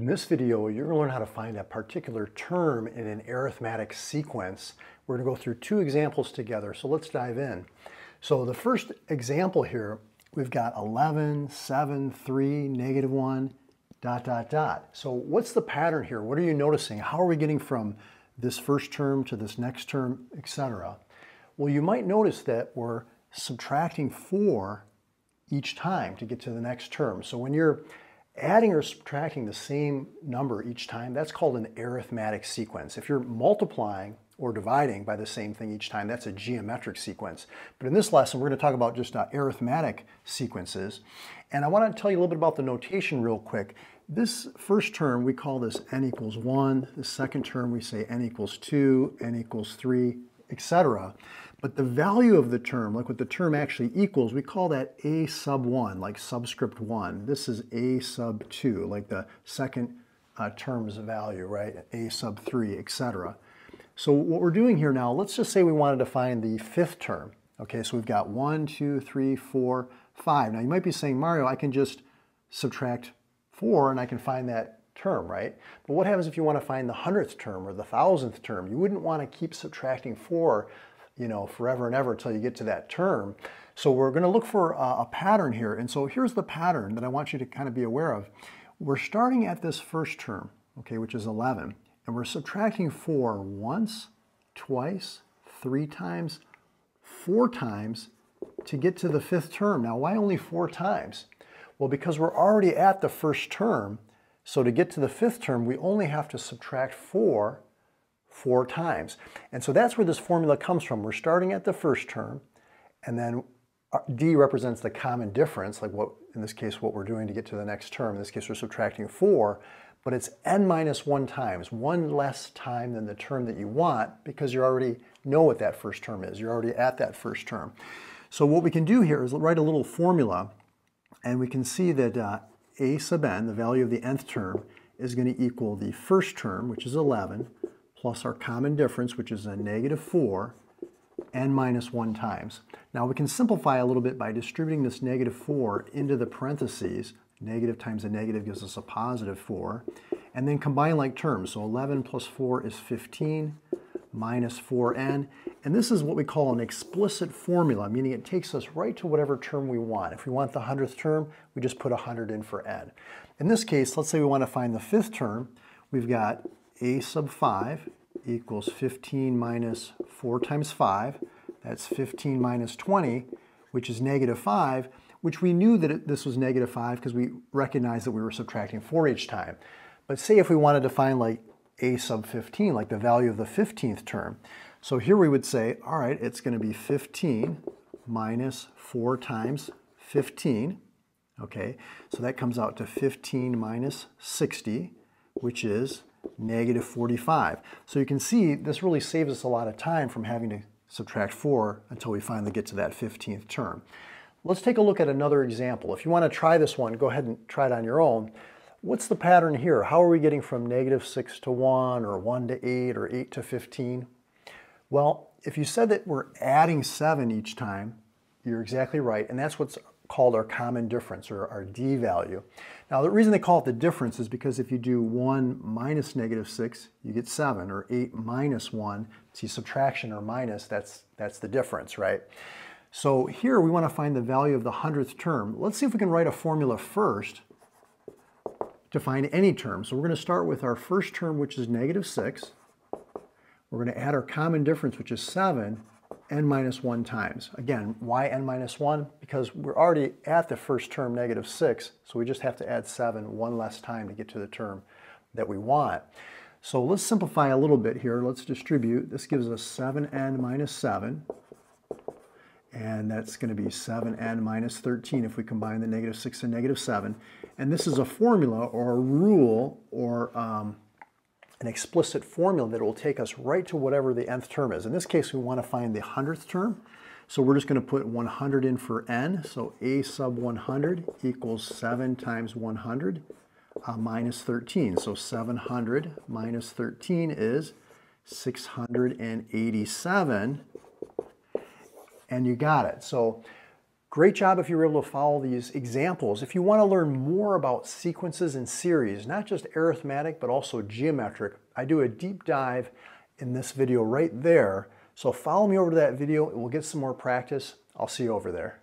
In this video, you're going to learn how to find a particular term in an arithmetic sequence. We're going to go through two examples together, so let's dive in. So the first example here, we've got 11, 7, 3, negative 1, dot, dot, dot. So what's the pattern here? What are you noticing? How are we getting from this first term to this next term, etc.? Well, you might notice that we're subtracting 4 each time to get to the next term. So when you're adding or subtracting the same number each time, that's called an arithmetic sequence. If you're multiplying or dividing by the same thing each time, that's a geometric sequence. But in this lesson, we're going to talk about just uh, arithmetic sequences. And I want to tell you a little bit about the notation real quick. This first term, we call this n equals 1. The second term, we say n equals 2, n equals 3, etc. But the value of the term, like what the term actually equals, we call that a sub 1, like subscript 1. This is a sub 2, like the second uh, term's value, right? a sub 3, etc. So what we're doing here now, let's just say we wanted to find the fifth term. Okay, so we've got 1, 2, 3, 4, 5. Now you might be saying, Mario, I can just subtract 4 and I can find that term, right? But what happens if you want to find the hundredth term or the thousandth term? You wouldn't want to keep subtracting 4 you know, forever and ever until you get to that term. So we're going to look for a, a pattern here. And so here's the pattern that I want you to kind of be aware of. We're starting at this first term, okay, which is 11, and we're subtracting 4 once, twice, three times, four times to get to the fifth term. Now, why only four times? Well, because we're already at the first term, so to get to the fifth term, we only have to subtract 4 four times. And so that's where this formula comes from. We're starting at the first term, and then D represents the common difference, like what, in this case, what we're doing to get to the next term. In this case, we're subtracting 4, but it's n minus 1 times, one less time than the term that you want because you already know what that first term is. You're already at that first term. So what we can do here is write a little formula, and we can see that uh, a sub n, the value of the nth term, is going to equal the first term, which is 11, plus our common difference, which is a negative 4, n minus 1 times. Now we can simplify a little bit by distributing this negative 4 into the parentheses. Negative times a negative gives us a positive 4. And then combine like terms. So 11 plus 4 is 15 minus 4n. And this is what we call an explicit formula, meaning it takes us right to whatever term we want. If we want the 100th term, we just put 100 in for n. In this case, let's say we want to find the fifth term. We've got a sub 5 equals 15 minus 4 times 5. That's 15 minus 20, which is negative 5, which we knew that it, this was negative 5 because we recognized that we were subtracting 4 each time. But say if we wanted to find like a sub 15, like the value of the 15th term. So here we would say, all right, it's going to be 15 minus 4 times 15. Okay, so that comes out to 15 minus 60, which is negative 45. So you can see this really saves us a lot of time from having to subtract 4 until we finally get to that 15th term. Let's take a look at another example. If you want to try this one, go ahead and try it on your own. What's the pattern here? How are we getting from negative 6 to 1 or 1 to 8 or 8 to 15? Well, if you said that we're adding 7 each time, you're exactly right, and that's what's called our common difference or our D value. Now the reason they call it the difference is because if you do 1 minus negative 6, you get 7, or 8 minus 1, see subtraction or minus, that's, that's the difference, right? So here we want to find the value of the hundredth term. Let's see if we can write a formula first to find any term. So we're going to start with our first term, which is negative 6. We're going to add our common difference, which is 7, n minus 1 times. Again, why n minus 1? Because we're already at the first term, negative 6, so we just have to add 7 one less time to get to the term that we want. So let's simplify a little bit here. Let's distribute. This gives us 7n minus 7, and that's going to be 7n minus 13 if we combine the negative 6 and negative 7. And this is a formula or a rule or um, an explicit formula that will take us right to whatever the nth term is. In this case, we want to find the hundredth term. So we're just going to put 100 in for n. So a sub 100 equals 7 times 100 uh, minus 13. So 700 minus 13 is 687. And you got it. So Great job if you were able to follow these examples. If you want to learn more about sequences and series, not just arithmetic, but also geometric, I do a deep dive in this video right there. So follow me over to that video we'll get some more practice. I'll see you over there.